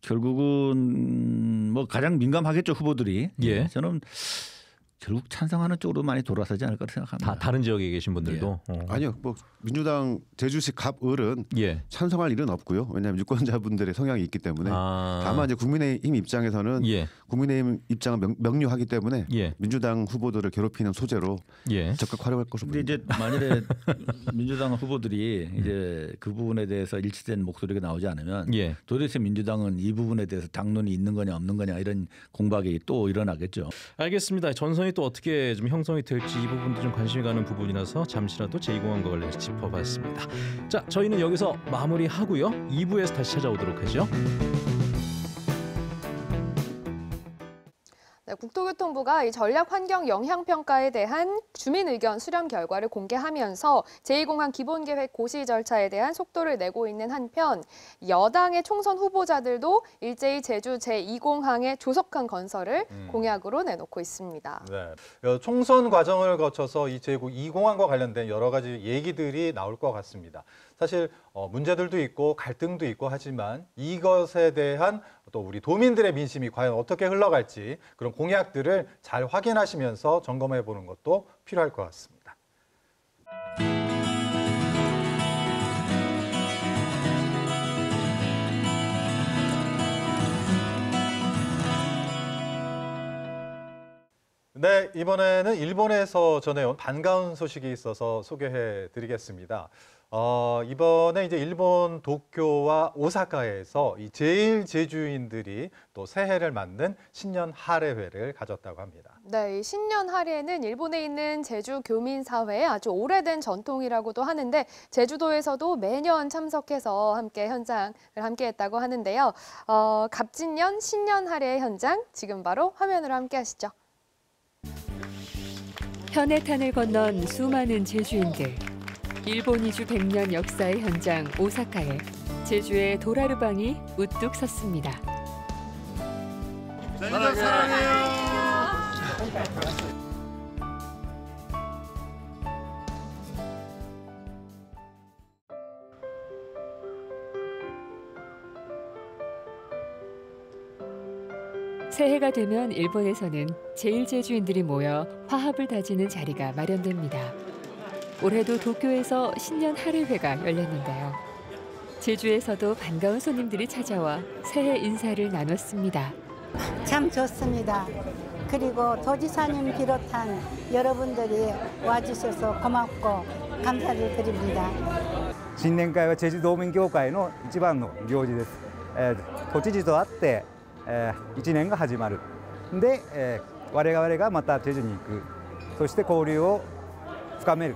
결국은 뭐 가장 민감하겠죠 후보들이. 예. 저는 결국 찬성하는 쪽으로 많이 돌아서지 않을까 생각합니다. 다 다른 지역에 계신 분들도 어. 아니요, 뭐 민주당 제주시 갑을은 예. 찬성할 일은 없고요. 왜냐하면 유권자분들의 성향이 있기 때문에. 아. 다만 이제 국민의힘 입장에서는 예. 국민의힘 입장을 명, 명료하기 때문에 예. 민주당 후보들을 괴롭히는 소재로 예. 적극 활용할 것으로 보입니다. 이제 만일에 민주당 후보들이 이제 그 부분에 대해서 일치된 목소리가 나오지 않으면 예. 도대체 민주당은 이 부분에 대해서 당론이 있는 거냐 없는 거냐 이런 공박이 또 일어나겠죠. 알겠습니다. 전선이 또 어떻게 좀 형성이 될지 이 부분도 좀 관심이 가는 부분이라서 잠시라도 제2공항과 관련해서 짚어봤습니다. 자, 저희는 여기서 마무리하고요. 2부에서 다시 찾아오도록 하죠. 국토교통부가 이 전략 환경 영향 평가에 대한 주민 의견 수렴 결과를 공개하면서 제2공항 기본계획 고시 절차에 대한 속도를 내고 있는 한편 여당의 총선 후보자들도 일제히 제주 제2공항의 조속한 건설을 공약으로 내놓고 있습니다. 네. 어, 총선 과정을 거쳐서 이 제국 이 공항과 관련된 여러 가지 얘기들이 나올 것 같습니다. 사실 어, 문제들도 있고 갈등도 있고 하지만 이것에 대한 또 우리 도민들의 민심이 과연 어떻게 흘러갈지 그런 공약들을 잘 확인하시면서 점검해 보는 것도 필요할 것 같습니다. 네, 이번에는 일본에서 전해온 반가운 소식이 있어서 소개해 드리겠습니다. 어, 이번에 이제 일본 도쿄와 오사카에서 이 제일 제주인들이 또 새해를 맞는 신년 할애회를 가졌다고 합니다. 네, 이 신년 할애는 일본에 있는 제주 교민 사회의 아주 오래된 전통이라고도 하는데 제주도에서도 매년 참석해서 함께 현장을 함께했다고 하는데요. 어, 갑진년 신년 할애 현장 지금 바로 화면으로 함께 하시죠. 현해탄을 건넌 수많은 제주인들. 일본 이주 100년 역사의 현장 오사카에 제주의 도라르방이 우뚝 섰습니다. 새해가 되면 일본에서는 제일 제주인들이 모여 화합을 다지는 자리가 마련됩니다. 올해도 도쿄에서 신년 할애회가 열렸는데요. 제주에서도 반가운 손님들이 찾아와 새해 인사를 나눴습니다. 참 좋습니다. 그리고 도지사님 비롯한 여러분들이 와주셔서 고맙고 감사를 드립니다. 新年会はチェジュ道民協会の一番の行事です、えー都知事と会って、え1年が始まるで、えー我々がまたチェジュに行くそして交流を深める、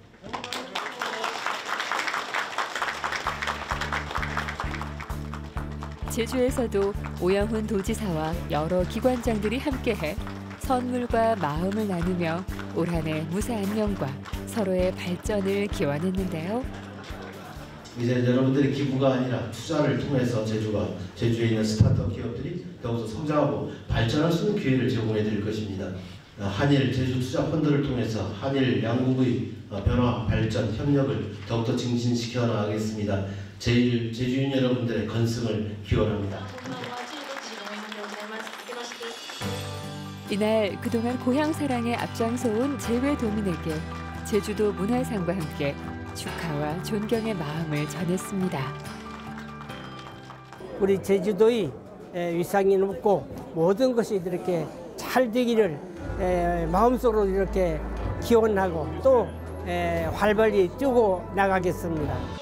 제주에서도 오영훈 도지사와 여러 기관장들이 함께해 선물과 마음을 나누며 올 한해 무사한 영과 서로의 발전을 기원했는데요. 이제 여러분들의 기부가 아니라 투자를 통해서 제주가 제주에 있는 스타트업 기업들이 더욱더 성장하고 발전할 수 있는 기회를 제공해 드릴 것입니다. 어, 한일 제주 투자 펀드를 통해서 한일 양국의 어, 변화, 발전, 협력을 더욱더 증진시켜 나가겠습니다. 제일 제주인 여러분들의 건승을 기원합니다. 이날 그동안 고향 사랑에 앞장서 온 제외 도민에게 제주도 문화상과 함께 축하와 존경의 마음을 전했습니다. 우리 제주도의 에, 위상이 높고 모든 것이 이렇게 잘 되기를 에, 마음속으로 이렇게 기원하고 또 에, 활발히 뛰고 나가겠습니다.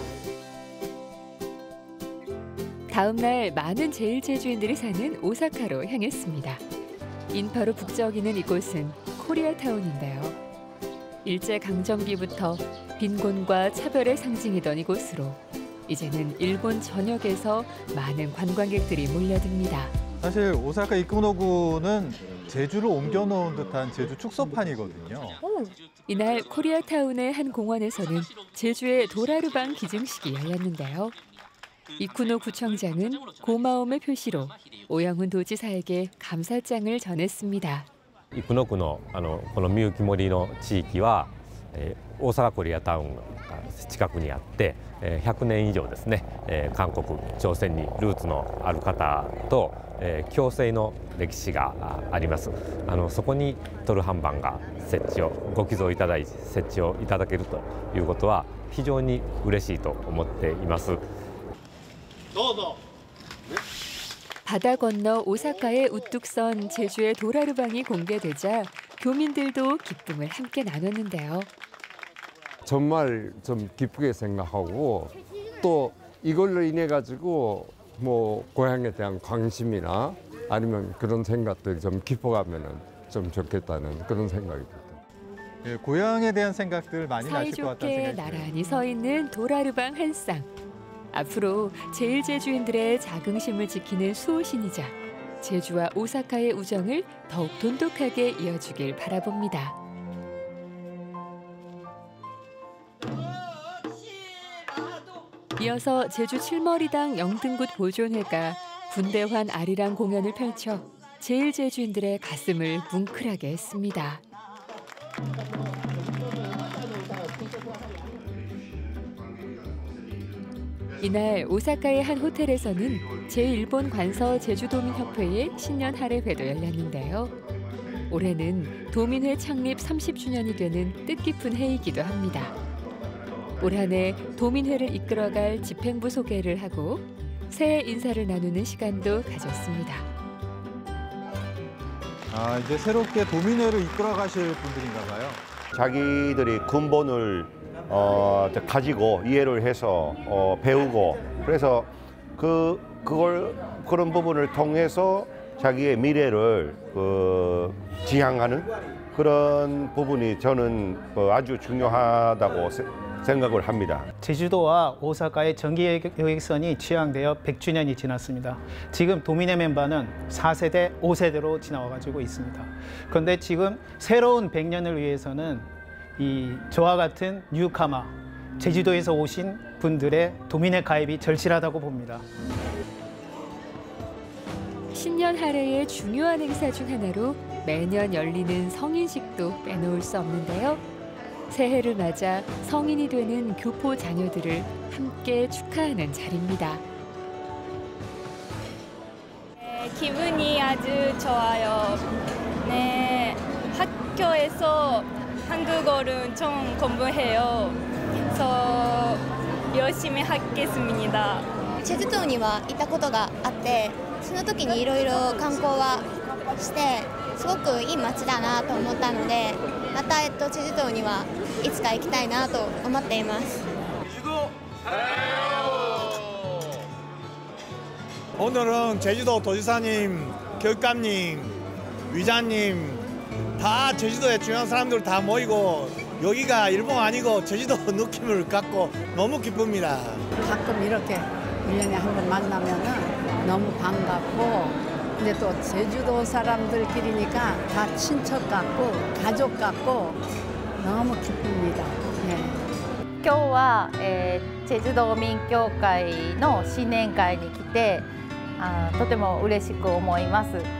다음 날 많은 제일제주인들이 사는 오사카로 향했습니다. 인파로 북적이는 이곳은 코리아타운인데요. 일제 강점기부터 빈곤과 차별의 상징이던 이곳으로 이제는 일본 전역에서 많은 관광객들이 몰려듭니다. 사실 오사카 이쿠노구는 제주를 옮겨놓은 듯한 제주 축소판이거든요. 이날 코리아타운의 한 공원에서는 제주의 돌하르방 기증식이 열렸는데요. 이쿠노 구청장은 고마움의 표시로 오영훈 도지사에게 감사장을 전했습니 다. 生野区の御幸森の地域は大阪コリアタウン近くにあって100年以上ですね韓国朝鮮にルーツのある方と共生の歴史がありますあのそこにトルハンバンが設置をご寄贈いただい設置をいただけるということは非常に嬉しいと思っています。 바다 건너 오사카에 우뚝 선 제주의 도라르방이 공개되자 교민들도 기쁨을 함께 나눴는데요. 정말 좀 기쁘게 생각하고 또 이걸로 인해 가지고 뭐 고향에 대한 관심이나 아니면 그런 생각들이 좀 깊어가면은 좀 좋겠다는 그런 생각이 듭니다. 예, 고향에 대한 생각들 많이 나실 것 같다는 사이좋게 생각이 들어요. 나란히 서 있는 도라르방 한 쌍. 앞으로 제일 제주인들의 자긍심을 지키는 수호신이자 제주와 오사카의 우정을 더욱 돈독하게 이어주길 바라봅니다. 이어서 제주 칠머리당 영등굿 보존회가 군대환 아리랑 공연을 펼쳐 제일 제주인들의 가슴을 뭉클하게 했습니다. 이날 오사카의 한 호텔에서는 제1본 관서 제주도민협회의 신년 할애회도 열렸는데요. 올해는 도민회 창립 30주년이 되는 뜻깊은 해이기도 합니다. 올 한해 도민회를 이끌어갈 집행부 소개를 하고 새해 인사를 나누는 시간도 가졌습니다. 아 이제 새롭게 도민회를 이끌어 가실 분들인가 봐요. 자기들이 근본을 어, 가지고 이해를 해서 어, 배우고 그래서 그 그걸 그런 부분을 통해서 자기의 미래를 그 지향하는 그런 부분이 저는 어, 아주 중요하다고 세- 생각을 합니다. 제주도와 오사카의 전기 여객선이 취항되어 100주년이 지났습니다. 지금 도민의 멤버는 4세대, 5세대로 지나와가지고 있습니다. 그런데 지금 새로운 100년을 위해서는 이 저와 같은 뉴카마, 제주도에서 오신 분들의 도민의 가입이 절실하다고 봅니다. 신년 할애의 중요한 행사 중 하나로 매년 열리는 성인식도 빼놓을 수 없는데요. 새해를 맞아 성인이 되는 교포 자녀들을 함께 축하하는 자리입니다. 기분이 아주 좋아요. 네, 학교에서 한국어를 좀 공부해요. 그래서 열심히 하겠습니다. チェジュ島には行ったことがあってその時にいろいろ観光はしてすごくいい街だなと思ったのでまた、えっと、チェジュ島にはいつか行きたいなと思っています。 사랑해요. 오늘은 제주도 도지사님, 교육감님, 위자님 다 제주도에 중요한 사람들 다 모이고 여기가 일본 아니고 제주도 느낌을 갖고 너무 기쁩니다. 가끔 이렇게 일년에 한 번 만나면은 너무 반갑고 근데 또 제주도 사람들끼리니까 다 친척 같고 가족 같고 너무 기쁩니다. 네. 今日は、えー、チェジュ道民協会の新年会に来てあーとても嬉しく思います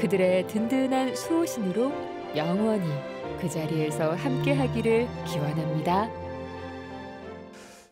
그들의 든든한 수호신으로 영원히 그 자리에서 함께하기를 기원합니다.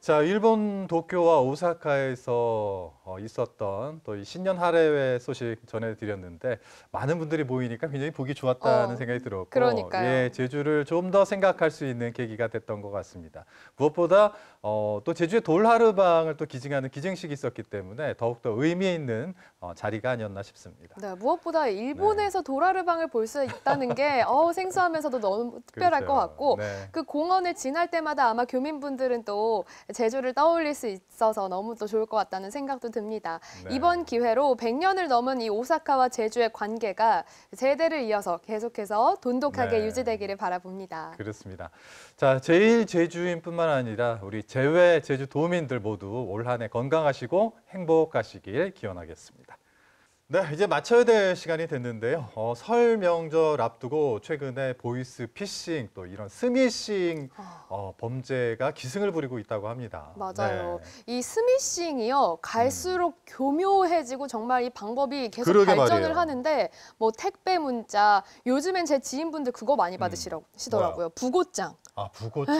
자, 일본 도쿄와 오사카에서 어, 있었던 또 이 신년 할애회 소식 전해드렸는데 많은 분들이 모이니까 굉장히 보기 좋았다는 어, 생각이 들었고, 그러니까요. 예, 제주를 좀 더 생각할 수 있는 계기가 됐던 것 같습니다. 무엇보다 어, 또 제주의 돌하르방을 또 기증하는 기증식이 있었기 때문에 더욱 더 의미 있는 어, 자리가 아니었나 싶습니다. 네, 무엇보다 일본에서 도라르방을 볼 수 있다는 게 어, 생소하면서도 너무 특별할 것 같고 네. 그 공원을 지날 때마다 아마 교민분들은 또 제주를 떠올릴 수 있어서 너무 또 좋을 것 같다는 생각도 듭니다. 네. 이번 기회로 100년을 넘은 이 오사카와 제주의 관계가 세대를 이어서 계속해서 돈독하게 네. 유지되기를 바라봅니다. 그렇습니다. 자, 제일 제주인뿐만 아니라 우리 제외 제주 도민들 모두 올 한 해 건강하시고 행복하시길 기원하겠습니다. 네, 이제 마쳐야 될 시간이 됐는데요. 어, 설 명절 앞두고 최근에 보이스 피싱 또 이런 스미싱 어, 범죄가 기승을 부리고 있다고 합니다. 맞아요. 네. 이 스미싱이요 갈수록 교묘해지고 정말 이 방법이 계속 그러게 발전을 말이에요. 하는데 뭐 택배 문자 요즘엔 제 지인분들 그거 많이 받으시더라고요. 부고장. 아, 부고장.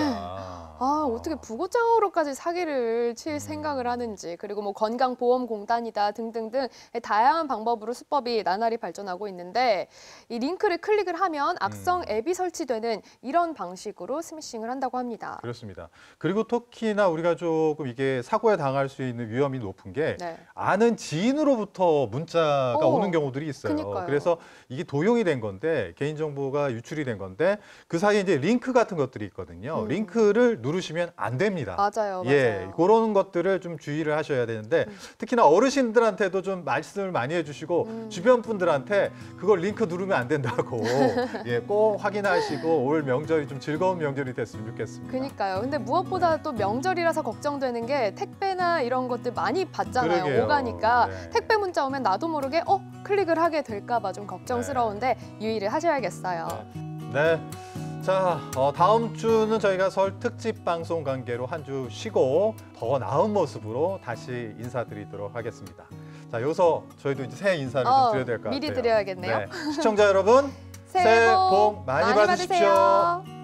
아 어떻게 부고장으로까지 사기를 칠 생각을 하는지 그리고 뭐 건강보험공단이다 등등등 다양한 방법으로 수법이 나날이 발전하고 있는데 이 링크를 클릭을 하면 악성 앱이 설치되는 이런 방식으로 스미싱을 한다고 합니다. 그렇습니다. 그리고 특히나 우리가 조금 이게 사고에 당할 수 있는 위험이 높은 게 네. 아는 지인으로부터 문자가 어, 오는 경우들이 있어요. 그러니까요. 그래서 이게 도용이 된 건데 개인정보가 유출이 된 건데 그 사이에 이제 링크 같은 것들이 있거든요. 음. 링크를 누르시면 안 됩니다. 맞아요, 예, 맞아요. 음. 그런 것들을 좀 주의를 하셔야 되는데 특히나 어르신들한테도 좀 말씀을 많이 해주시고 음. 주변 분들한테 그걸 링크 누르면 안 된다고 예, 꼭 확인하시고 올 명절이 좀 즐거운 명절이 됐으면 좋겠습니다. 그니까요. 근데 무엇보다 또 명절이라서 걱정되는 게 택배나 이런 것들 많이 받잖아요. 그러게요. 오가니까 네. 택배 문자 오면 나도 모르게 어 클릭을 하게 될까봐 좀 걱정스러운데 네. 유의를 하셔야겠어요. 네. 자, 어, 다음 주는 저희가 설 특집 방송 관계로 한 주 쉬고 더 나은 모습으로 다시 인사드리도록 하겠습니다. 자, 여기서 저희도 이제 새해 인사를 어, 좀 드려야 될 것 같아요. 미리 드려야겠네요. 네. 시청자 여러분, 새해 새해 복복 많이 많이 받으십시오. 받으세요.